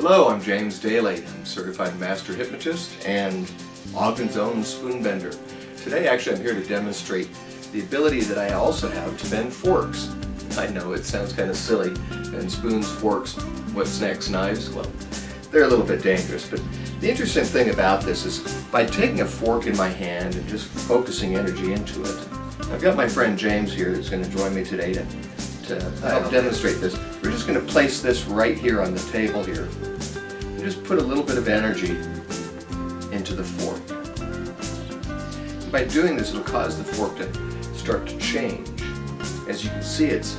Hello, I'm James Dayley. I'm certified master hypnotist and Ogden's own spoon bender. Today, actually, I'm here to demonstrate the ability that I also have to bend forks. I know it sounds kind of silly, and spoons, forks, what's next, knives? Well, they're a little bit dangerous, but the interesting thing about this is by taking a fork in my hand and just focusing energy into it, I've got my friend James here that's going to join me today to, to help demonstrate this. We're just going to place this right here on the table here. And just put a little bit of energy into the fork. By doing this, it'll cause the fork to start to change. As you can see, it's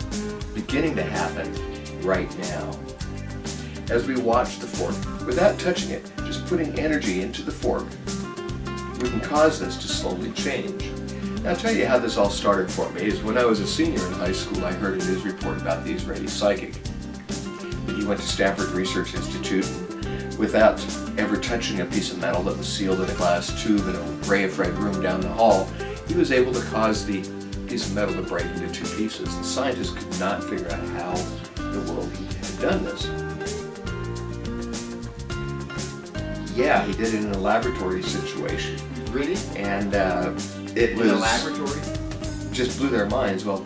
beginning to happen right now. As we watch the fork, without touching it, just putting energy into the fork, we can cause this to slowly change. I'll tell you how this all started for me is when I was a senior in high school I heard a news report about the Israeli psychic. He went to Stanford Research Institute without ever touching a piece of metal that was sealed in a glass tube in a ray of red room down the hall, he was able to cause the piece of metal to break into two pieces. The scientists could not figure out how in the world he had done this. Yeah, he did it in a laboratory situation. Really? And uh, it In was a laboratory? just blew their minds. Well,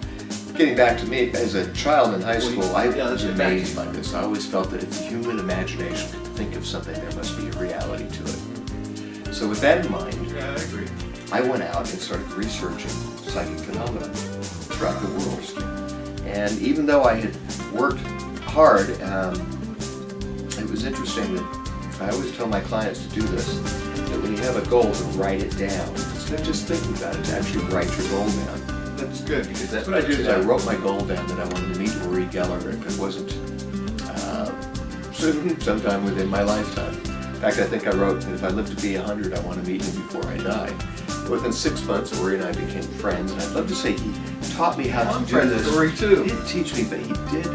getting back to me, as a child in high school, I yeah, was let's get back to amazed by this. I always felt that if the human imagination could think of something, there must be a reality to it. So with that in mind, Yeah, I agree. I went out and started researching psychic phenomena throughout the world. And even though I had worked hard, um, it was interesting that I always tell my clients to do this, that when you have a goal, to write it down. Instead of just thinking about it, to actually write your goal down. That's good because That's what I did is I wrote my goal down that I wanted to meet Uri Geller if it wasn't uh, soon, sometime within my lifetime. In fact, I think I wrote that if I live to be 100, I want to meet him before I die. Within six months, Uri and I became friends, and I'd love to say he taught me how I'm to do friends this. with Uri, too. He didn't teach me, but he did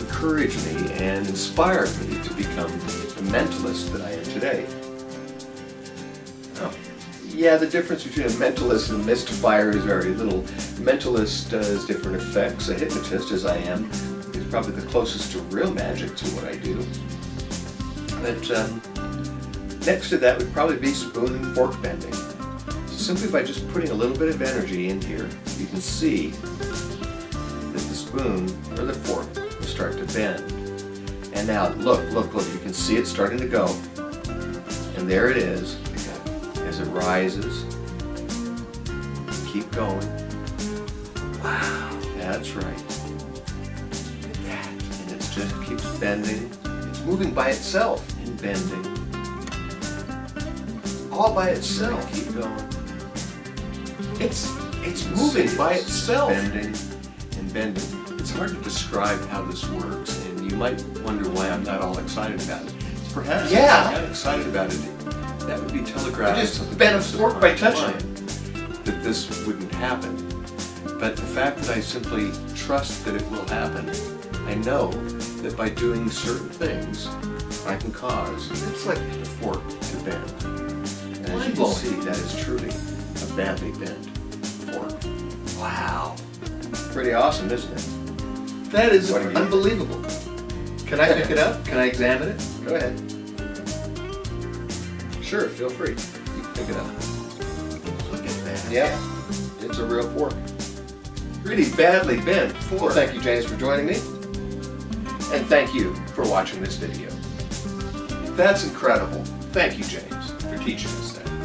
encourage me and inspire me to become the mentalist that I am today. Oh, Yeah, the difference between a mentalist and a mystifier is very little. A Mentalist does different effects. A hypnotist, as I am, is probably the closest to real magic to what I do. But um, next to that would probably be spoon and fork bending. Simply by just putting a little bit of energy in here, you can see that the spoon or the fork will start to bend. And now, look, look, look, you can see it starting to go. And there it is, as it rises. Keep going. Wow, that's right. Look at that. And it just keeps bending. It's moving by itself and bending. All by itself. Keep going. It's it's moving by itself. Bending and bending. It's hard to describe how this works, and you might wonder why I'm not all excited about it. Perhaps Yeah. I got excited about it, that would be telegraphed. Just bent a fork by touching mind, That this wouldn't happen. But the fact that I simply trust that it will happen, I know that by doing certain things, I can cause it's like the fork to bend. And as you can see, that is truly a badly bent fork. wow. Pretty awesome, isn't it? That is What do you- unbelievable. Can I pick it up? Can I examine it? Go ahead. Sure, feel free. You can pick it up. Look at that. Yeah, it's a real fork. Really badly bent fork. Well, thank you, James, for joining me. And thank you for watching this video. That's incredible. Thank you, James, for teaching us that.